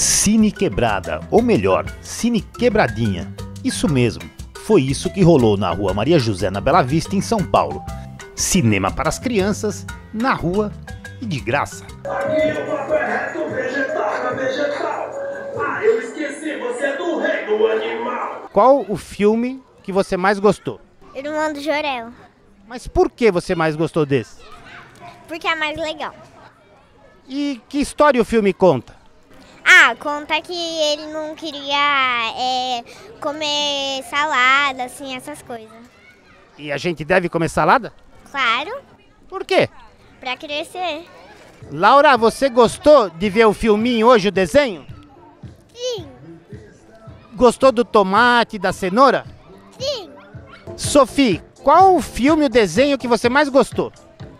Cine Quebrada, ou melhor, Cine Quebradinha. Isso mesmo, foi isso que rolou na rua Maria José na Bela Vista, em São Paulo. Cinema para as crianças, na rua e de graça. Aqui o papo é reto, vegetal na vegetal. Ah, eu esqueci, você é do reino animal. Qual o filme que você mais gostou? Irmão do Jorel. Mas por que você mais gostou desse? Porque é mais legal. E que história o filme conta? Ah, conta que ele não queria é, comer salada, assim, essas coisas. E a gente deve comer salada? Claro, Por quê? pra crescer. Laura, você gostou de ver o filminho hoje, o desenho? Sim, Gostou do tomate, da cenoura? sim. Sophie, qual o filme, o desenho que você mais gostou?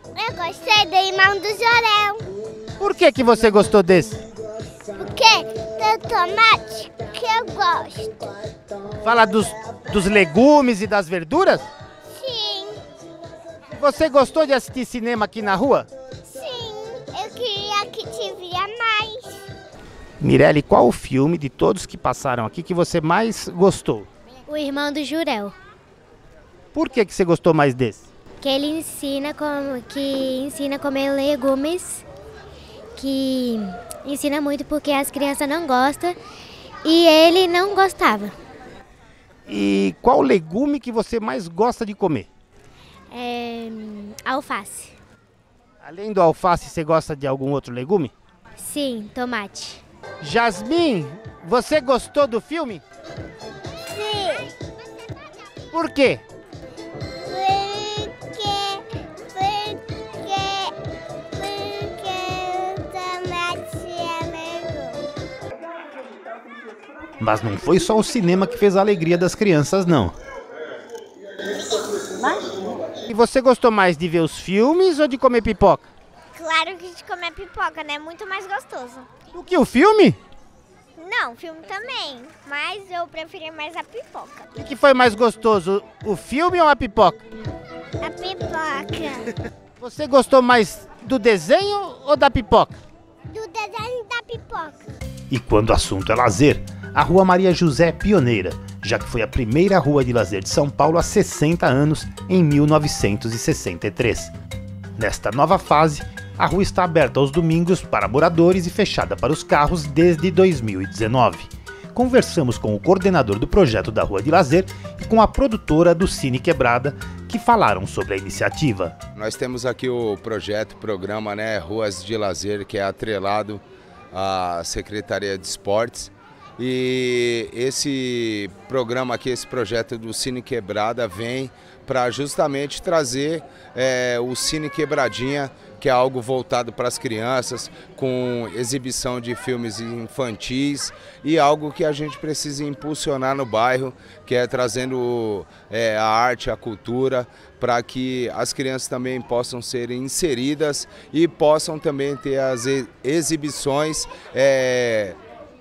Eu gostei do Irmão do Jorel. Por que, que você gostou desse? Tomate que eu gosto. Fala dos, dos legumes e das verduras? Sim, Você gostou de assistir cinema aqui na rua? sim. Eu queria que tivia mais. Mirelle, qual o filme de todos que passaram aqui que você mais gostou? O irmão do Jurel, Por que, que você gostou mais desse? que ele ensina como que ensina a comer legumes, que ensina muito porque as crianças não gostam e ele não gostava. E qual legume que você mais gosta de comer? É, alface. Além do alface, você gosta de algum outro legume? Sim, tomate. Jasmine, você gostou do filme? Sim, Por quê? Mas não foi só o cinema que fez a alegria das crianças, não. E você gostou mais de ver os filmes ou de comer pipoca? Claro que de comer pipoca, né? Muito mais gostoso. Do que o filme? Não, filme também. Mas eu preferi mais a pipoca. O que foi mais gostoso, o filme ou a pipoca? A pipoca. Você gostou mais do desenho ou da pipoca? Do desenho da pipoca. E quando o assunto é lazer, a Rua Maria José é pioneira, já que foi a primeira rua de lazer de São Paulo há 60 anos, em 1963. Nesta nova fase, a rua está aberta aos domingos para moradores e fechada para os carros desde 2019. Conversamos com o coordenador do projeto da Rua de Lazer e com a produtora do Cine Quebrada, que falaram sobre a iniciativa. Nós temos aqui o projeto, programa, né, Ruas de Lazer, que é atrelado à Secretaria de Esportes. E esse programa aqui, esse projeto do Cine Quebrada vem para justamente trazer eh, o Cine Quebradinha, que é algo voltado para as crianças, com exibição de filmes infantis e algo que a gente precisa impulsionar no bairro, que é trazendo eh, a arte, a cultura, para que as crianças também possam ser inseridas e possam também ter as exibições eh,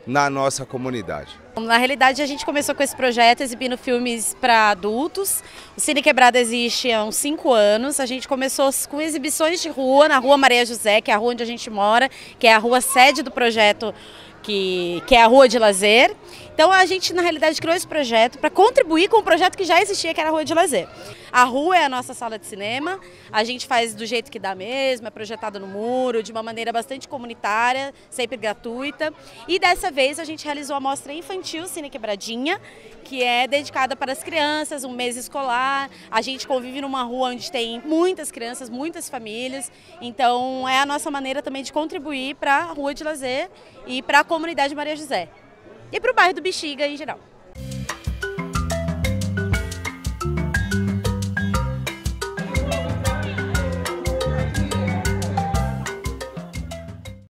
na nossa comunidade. Na realidade, a gente começou com esse projeto exibindo filmes para adultos. O Cine Quebrada existe há uns cinco anos. A gente começou com exibições de rua, na Rua Maria José, que é a rua onde a gente mora, que é a rua sede do projeto, que, que é a Rua de Lazer. Então, a gente, na realidade, criou esse projeto para contribuir com o projeto que já existia, que era a Rua de Lazer. A rua é a nossa sala de cinema, a gente faz do jeito que dá mesmo, é projetado no muro, de uma maneira bastante comunitária, sempre gratuita. E dessa vez a gente realizou a mostra infantil Cine Quebradinha, que é dedicada para as crianças, um mês escolar. A gente convive numa rua onde tem muitas crianças, muitas famílias, então é a nossa maneira também de contribuir para a Rua de Lazer e para a comunidade Maria José. E para o bairro do Bexiga em geral.